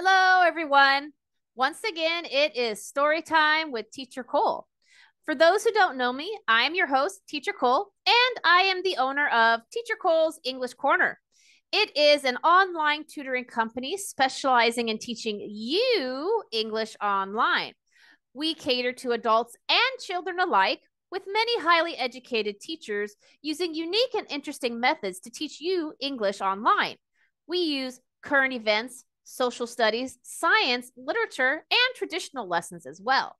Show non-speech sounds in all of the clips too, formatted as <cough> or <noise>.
Hello, everyone. Once again, it is story time with Teacher Cole. For those who don't know me, I am your host, Teacher Cole, and I am the owner of Teacher Cole's English Corner. It is an online tutoring company specializing in teaching you English online. We cater to adults and children alike with many highly educated teachers using unique and interesting methods to teach you English online. We use current events, social studies, science, literature, and traditional lessons as well.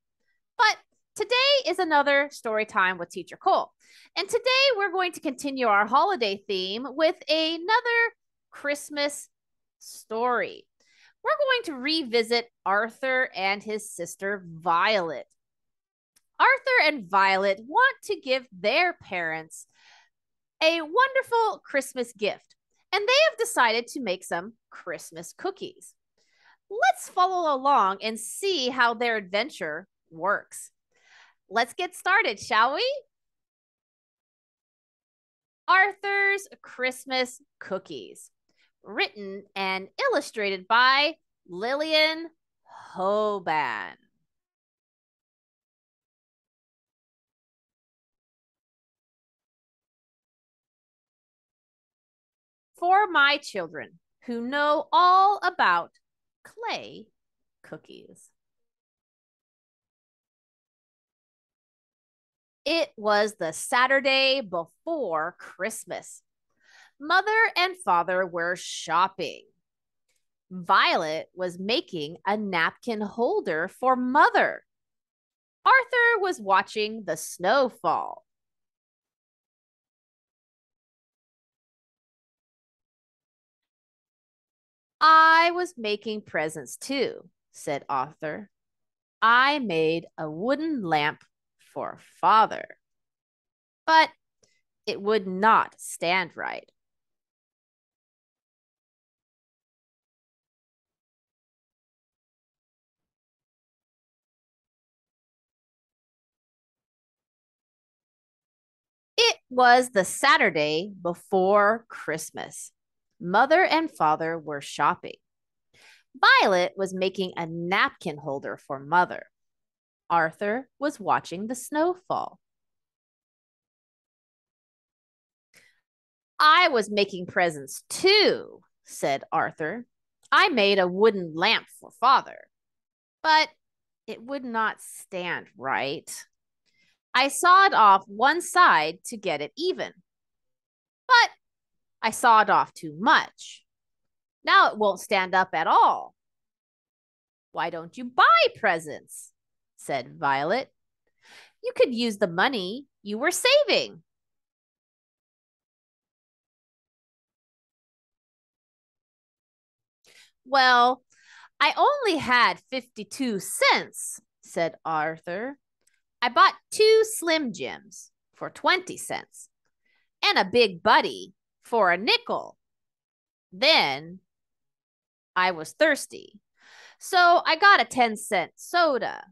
But today is another story time with Teacher Cole. And today we're going to continue our holiday theme with another Christmas story. We're going to revisit Arthur and his sister Violet. Arthur and Violet want to give their parents a wonderful Christmas gift, and they have decided to make some Christmas cookies. Let's follow along and see how their adventure works. Let's get started, shall we? Arthur's Christmas Cookies, written and illustrated by Lillian Hoban. For my children who know all about clay cookies. It was the Saturday before Christmas. Mother and father were shopping. Violet was making a napkin holder for mother. Arthur was watching the snow I was making presents too, said Arthur. I made a wooden lamp for father, but it would not stand right. It was the Saturday before Christmas. Mother and father were shopping. Violet was making a napkin holder for mother. Arthur was watching the snow fall. I was making presents too, said Arthur. I made a wooden lamp for father, but it would not stand right. I sawed off one side to get it even. But I sawed off too much. Now it won't stand up at all. Why don't you buy presents? said Violet. You could use the money you were saving. Well, I only had 52 cents, said Arthur. I bought two Slim Jims for 20 cents and a Big Buddy for a nickel. Then I was thirsty. So I got a 10 cent soda.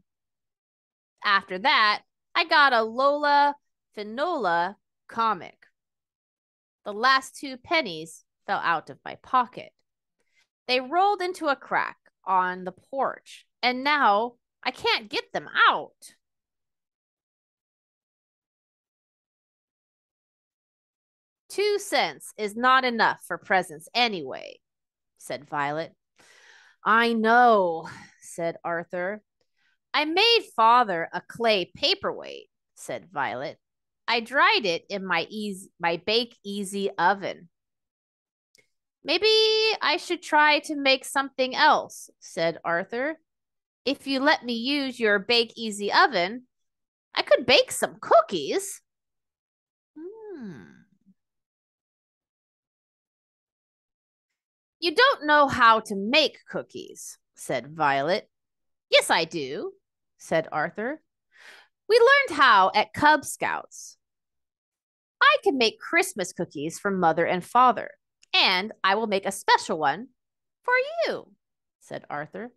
After that, I got a Lola Finola comic. The last two pennies fell out of my pocket. They rolled into a crack on the porch, and now I can't get them out. Two cents is not enough for presents anyway, said Violet. I know, said Arthur. I made father a clay paperweight, said Violet. I dried it in my easy my bake easy oven. Maybe I should try to make something else, said Arthur. If you let me use your bake easy oven, I could bake some cookies. Hmm. You don't know how to make cookies, said Violet. Yes, I do, said Arthur. We learned how at Cub Scouts. I can make Christmas cookies for mother and father, and I will make a special one for you, said Arthur.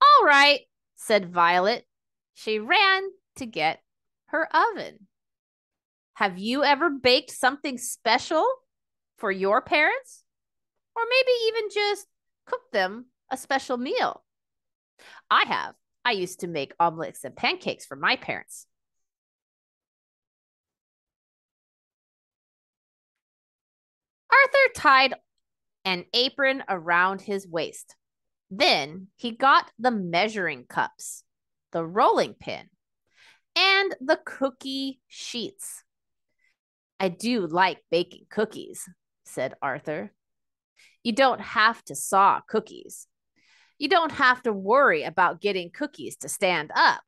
All right, said Violet. She ran to get her oven. Have you ever baked something special for your parents? Or maybe even just cook them a special meal. I have. I used to make omelets and pancakes for my parents. Arthur tied an apron around his waist. Then he got the measuring cups, the rolling pin, and the cookie sheets. I do like baking cookies, said Arthur. You don't have to saw cookies. You don't have to worry about getting cookies to stand up.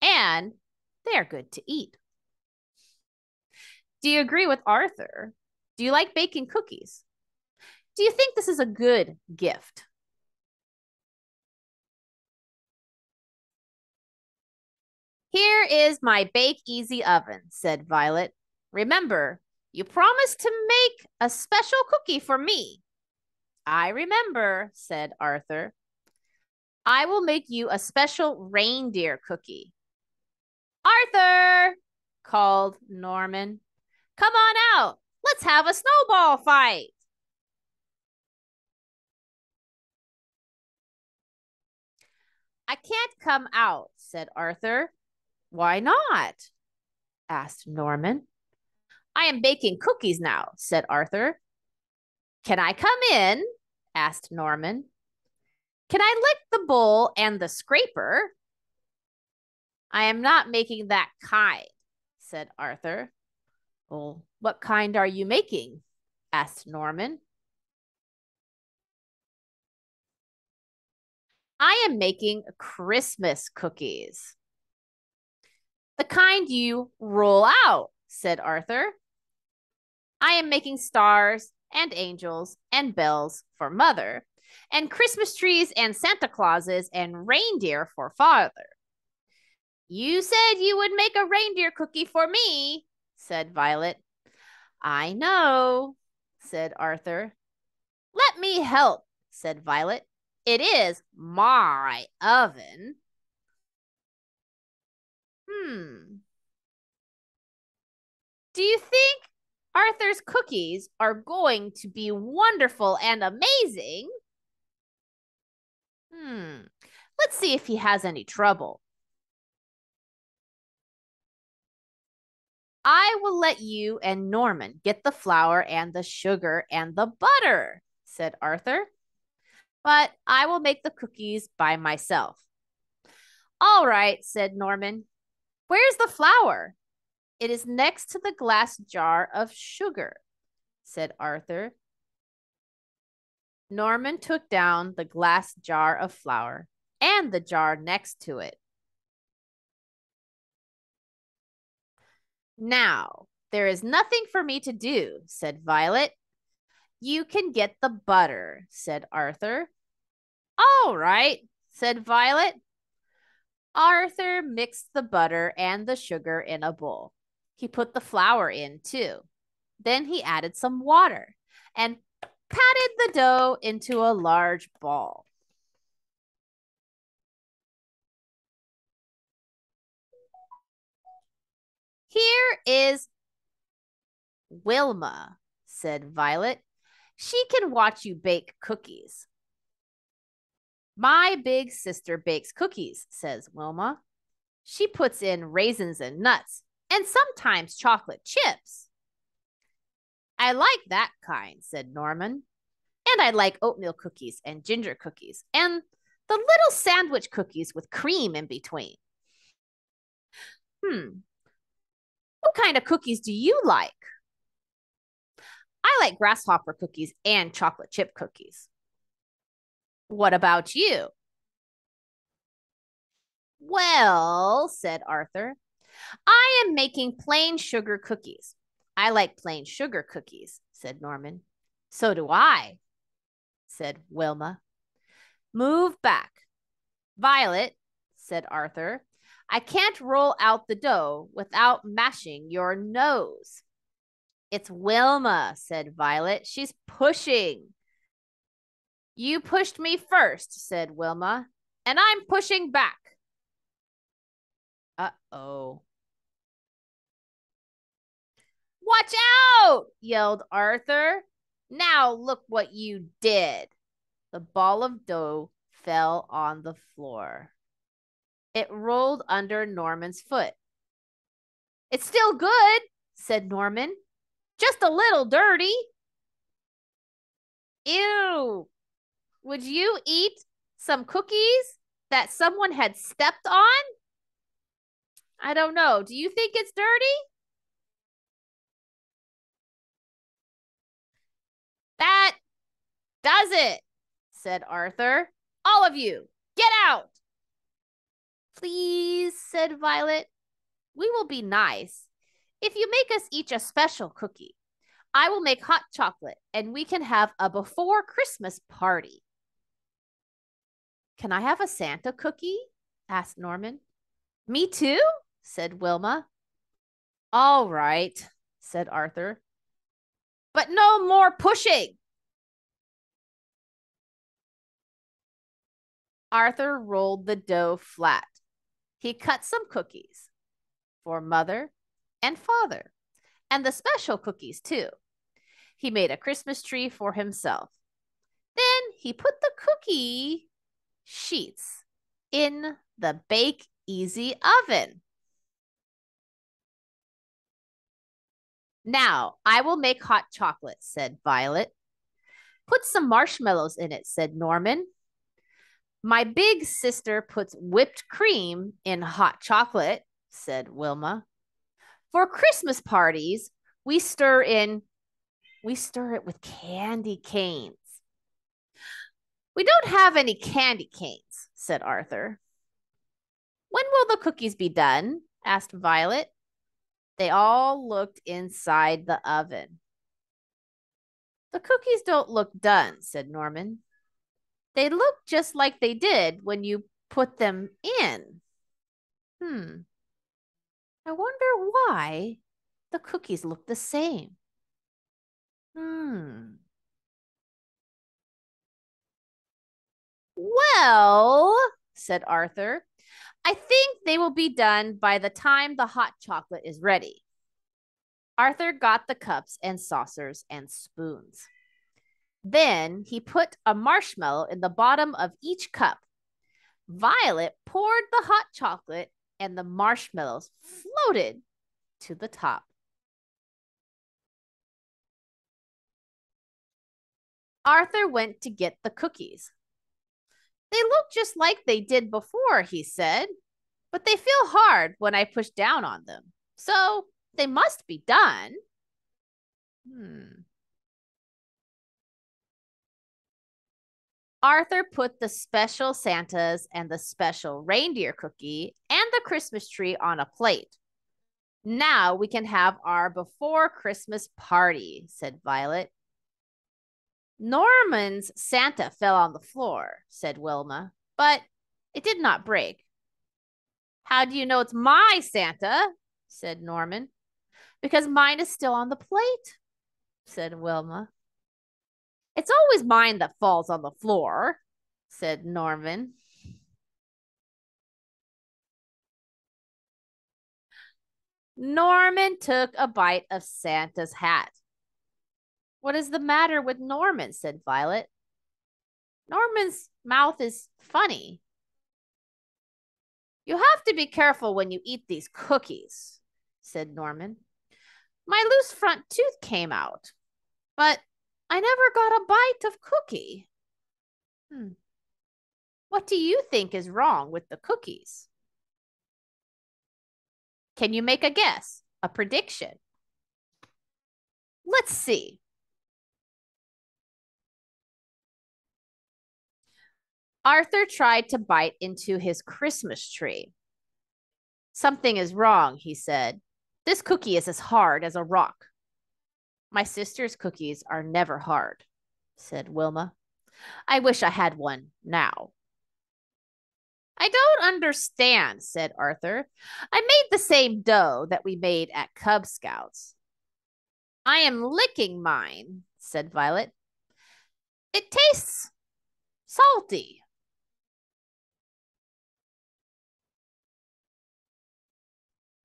And they are good to eat. Do you agree with Arthur? Do you like baking cookies? Do you think this is a good gift? Here is my bake easy oven, said Violet. Remember, you promised to make a special cookie for me. I remember, said Arthur. I will make you a special reindeer cookie. Arthur, called Norman. Come on out. Let's have a snowball fight. I can't come out, said Arthur. Why not? asked Norman. I am baking cookies now, said Arthur. Can I come in? Asked Norman. Can I lick the bowl and the scraper? I am not making that kind, said Arthur. Well, what kind are you making? asked Norman. I am making Christmas cookies. The kind you roll out, said Arthur. I am making stars and angels and bells for mother, and Christmas trees and Santa Clauses and reindeer for father. You said you would make a reindeer cookie for me, said Violet. I know, said Arthur. Let me help, said Violet. It is my oven. Hmm. Do you think Arthur's cookies are going to be wonderful and amazing? Hmm. Let's see if he has any trouble. I will let you and Norman get the flour and the sugar and the butter, said Arthur. But I will make the cookies by myself. All right, said Norman. Where's the flour? It is next to the glass jar of sugar, said Arthur. Norman took down the glass jar of flour and the jar next to it. Now, there is nothing for me to do, said Violet. You can get the butter, said Arthur. All right, said Violet. Arthur mixed the butter and the sugar in a bowl. He put the flour in too. Then he added some water and patted the dough into a large ball. Here is Wilma, said Violet. She can watch you bake cookies. My big sister bakes cookies, says Wilma. She puts in raisins and nuts and sometimes chocolate chips. I like that kind, said Norman. And I like oatmeal cookies and ginger cookies and the little sandwich cookies with cream in between. Hmm, what kind of cookies do you like? I like grasshopper cookies and chocolate chip cookies. What about you? Well, said Arthur, I am making plain sugar cookies. I like plain sugar cookies, said Norman. So do I, said Wilma. Move back. Violet, said Arthur, I can't roll out the dough without mashing your nose. It's Wilma, said Violet. She's pushing. You pushed me first, said Wilma, and I'm pushing back. Uh oh. Watch out, yelled Arthur. Now look what you did. The ball of dough fell on the floor. It rolled under Norman's foot. It's still good, said Norman. Just a little dirty. Ew. Would you eat some cookies that someone had stepped on? I don't know. Do you think it's dirty? That does it, said Arthur. All of you, get out. Please, said Violet. We will be nice. If you make us each a special cookie, I will make hot chocolate and we can have a before Christmas party. Can I have a Santa cookie? asked Norman. Me too, said Wilma. All right, said Arthur. But no more pushing. Arthur rolled the dough flat. He cut some cookies for mother and father, and the special cookies too. He made a Christmas tree for himself. Then he put the cookie sheets in the bake easy oven. Now I will make hot chocolate, said Violet. Put some marshmallows in it, said Norman. My big sister puts whipped cream in hot chocolate, said Wilma. For Christmas parties, we stir in we stir it with candy canes. We don't have any candy canes, said Arthur. When will the cookies be done? asked Violet. They all looked inside the oven. The cookies don't look done, said Norman. They look just like they did when you put them in. Hmm. I wonder why the cookies look the same. Hmm. Well, said Arthur, I think they will be done by the time the hot chocolate is ready. Arthur got the cups and saucers and spoons. Then he put a marshmallow in the bottom of each cup. Violet poured the hot chocolate and the marshmallows floated to the top. Arthur went to get the cookies. Just like they did before, he said, but they feel hard when I push down on them. So they must be done. Hmm. Arthur put the special Santas and the special reindeer cookie and the Christmas tree on a plate. Now we can have our before Christmas party, said Violet. Norman's Santa fell on the floor, said Wilma, but it did not break. How do you know it's my Santa? said Norman. Because mine is still on the plate, said Wilma. It's always mine that falls on the floor, said Norman. Norman took a bite of Santa's hat. What is the matter with Norman? said Violet. Norman's mouth is funny. You have to be careful when you eat these cookies, said Norman. My loose front tooth came out, but I never got a bite of cookie. Hmm. What do you think is wrong with the cookies? Can you make a guess, a prediction? Let's see. Arthur tried to bite into his Christmas tree. Something is wrong, he said. This cookie is as hard as a rock. My sister's cookies are never hard, said Wilma. I wish I had one now. I don't understand, said Arthur. I made the same dough that we made at Cub Scouts. I am licking mine, said Violet. It tastes salty.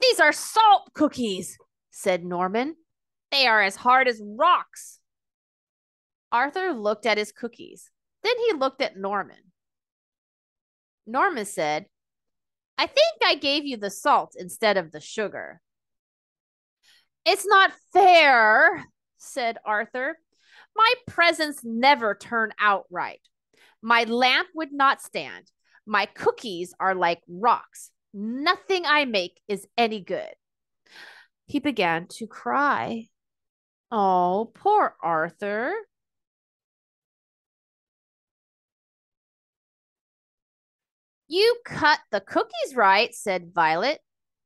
These are salt cookies, said Norman. They are as hard as rocks. Arthur looked at his cookies. Then he looked at Norman. Norman said, I think I gave you the salt instead of the sugar. It's not fair, said Arthur. My presents never turn out right. My lamp would not stand. My cookies are like rocks. Nothing I make is any good. He began to cry. Oh, poor Arthur. You cut the cookies right, said Violet.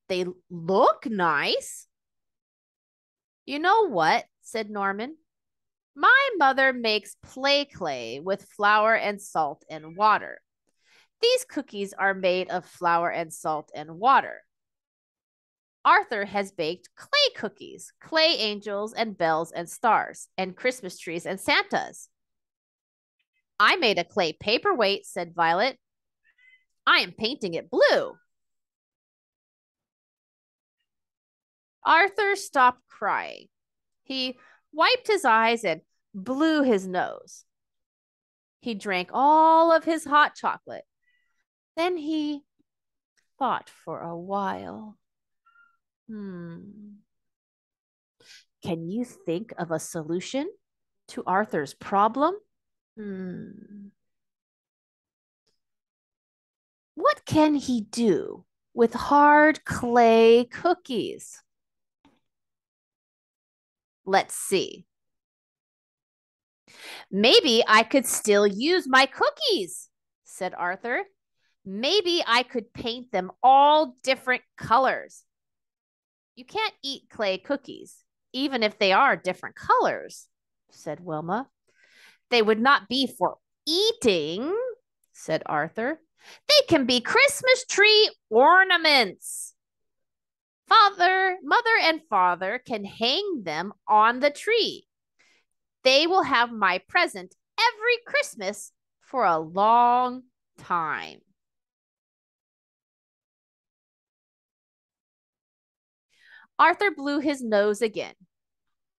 They look nice. You know what? said Norman. My mother makes play clay with flour and salt and water. These cookies are made of flour and salt and water. Arthur has baked clay cookies, clay angels and bells and stars, and Christmas trees and Santas. I made a clay paperweight, said Violet. I am painting it blue. Arthur stopped crying. He wiped his eyes and blew his nose. He drank all of his hot chocolate. Then he thought for a while. Hmm. Can you think of a solution to Arthur's problem? Hmm. What can he do with hard clay cookies? Let's see. Maybe I could still use my cookies, said Arthur. Maybe I could paint them all different colors. You can't eat clay cookies, even if they are different colors, said Wilma. They would not be for eating, said Arthur. They can be Christmas tree ornaments. Father, mother, and father can hang them on the tree. They will have my present every Christmas for a long time. Arthur blew his nose again.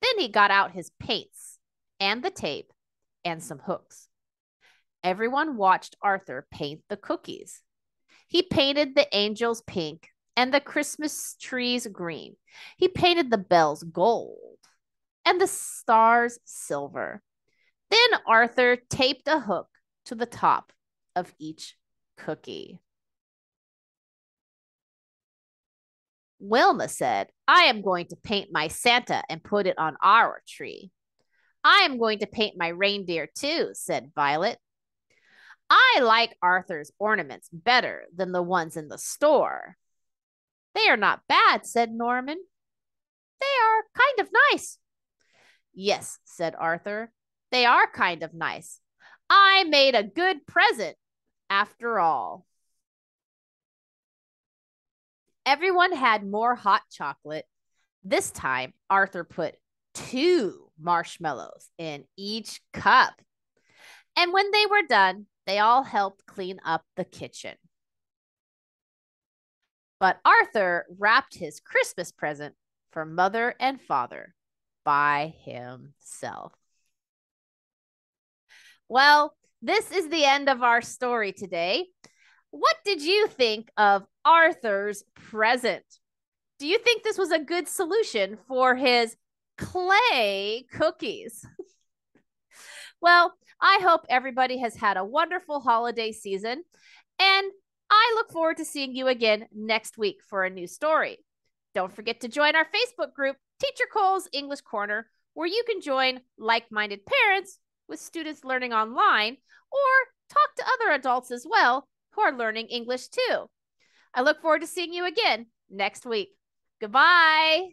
Then he got out his paints and the tape and some hooks. Everyone watched Arthur paint the cookies. He painted the angels pink and the Christmas trees green. He painted the bells gold and the stars silver. Then Arthur taped a hook to the top of each cookie. Wilma said, I am going to paint my Santa and put it on our tree. I am going to paint my reindeer too, said Violet. I like Arthur's ornaments better than the ones in the store. They are not bad, said Norman. They are kind of nice. Yes, said Arthur. They are kind of nice. I made a good present after all. Everyone had more hot chocolate. This time, Arthur put two marshmallows in each cup. And when they were done, they all helped clean up the kitchen. But Arthur wrapped his Christmas present for mother and father by himself. Well, this is the end of our story today. What did you think of Arthur's present? Do you think this was a good solution for his clay cookies? <laughs> well, I hope everybody has had a wonderful holiday season, and I look forward to seeing you again next week for a new story. Don't forget to join our Facebook group, Teacher Cole's English Corner, where you can join like minded parents with students learning online or talk to other adults as well who are learning English too. I look forward to seeing you again next week. Goodbye.